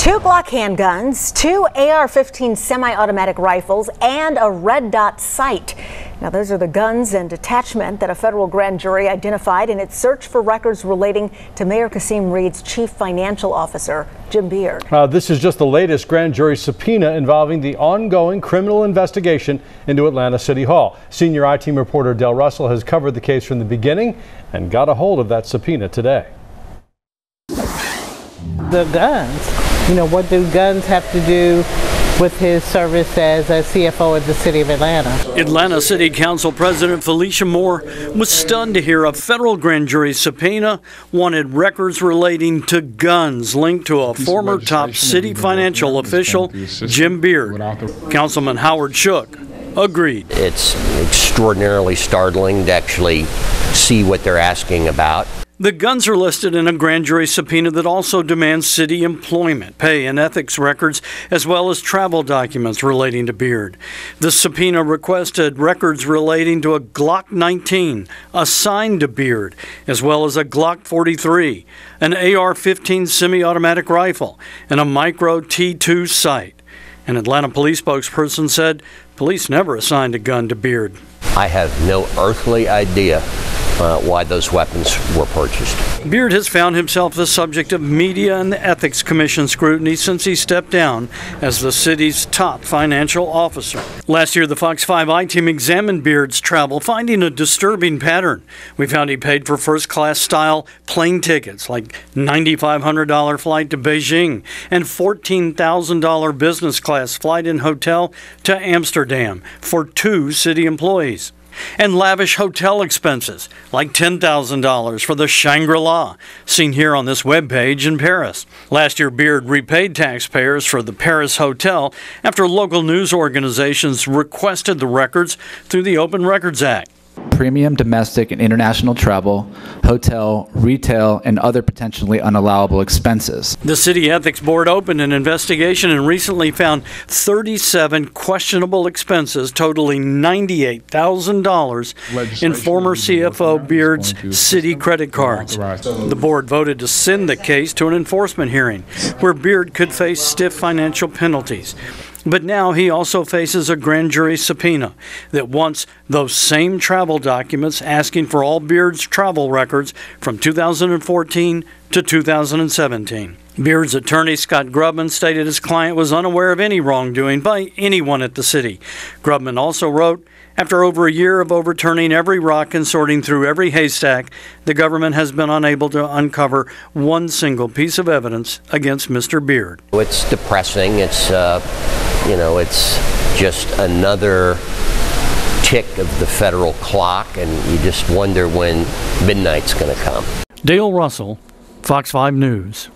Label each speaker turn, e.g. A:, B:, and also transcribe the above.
A: Two Glock handguns, two AR 15 semi automatic rifles, and a red dot sight. Now, those are the guns and detachment that a federal grand jury identified in its search for records relating to Mayor Kasim Reed's chief financial officer, Jim Beard.
B: Uh, this is just the latest grand jury subpoena involving the ongoing criminal investigation into Atlanta City Hall. Senior I team reporter Dale Russell has covered the case from the beginning and got a hold of that subpoena today.
C: The guns you know, what do guns have to do with his service as a CFO of the City of Atlanta.
D: Atlanta City Council President Felicia Moore was stunned to hear a federal grand jury subpoena wanted records relating to guns linked to a former top city financial official, Jim Beard. Councilman Howard Shook agreed.
E: It's extraordinarily startling to actually see what they're asking about.
D: The guns are listed in a grand jury subpoena that also demands city employment, pay, and ethics records, as well as travel documents relating to Beard. The subpoena requested records relating to a Glock 19 assigned to Beard, as well as a Glock 43, an AR 15 semi automatic rifle, and a micro T2 sight. An Atlanta police spokesperson said police never assigned a gun to Beard.
E: I have no earthly idea uh, why those weapons were purchased.
D: Beard has found himself the subject of media and the Ethics Commission scrutiny since he stepped down as the city's top financial officer. Last year, the Fox 5 I team examined Beard's travel, finding a disturbing pattern. We found he paid for first class style plane tickets, like $9,500 flight to Beijing and $14,000 business class flight and hotel to Amsterdam for two city employees and lavish hotel expenses, like $10,000 for the Shangri La, seen here on this webpage in Paris. Last year, Beard repaid taxpayers for the Paris hotel after local news organizations requested the records through the Open Records Act
F: premium domestic and international travel, hotel, retail, and other potentially unallowable expenses.
D: The City Ethics Board opened an investigation and recently found 37 questionable expenses totaling $98,000 in former CFO Beard's city credit cards. The board voted to send the case to an enforcement hearing where Beard could face stiff financial penalties. But now he also faces a grand jury subpoena that wants those same travel documents asking for all Beard's travel records from 2014 to 2017. Beard's attorney, Scott Grubman, stated his client was unaware of any wrongdoing by anyone at the city. Grubman also wrote, after over a year of overturning every rock and sorting through every haystack, the government has been unable to uncover one single piece of evidence against Mr. Beard.
E: It's depressing. It's uh, you know, it's just another tick of the federal clock, and you just wonder when midnight's going to come.
D: Dale Russell, Fox 5 News.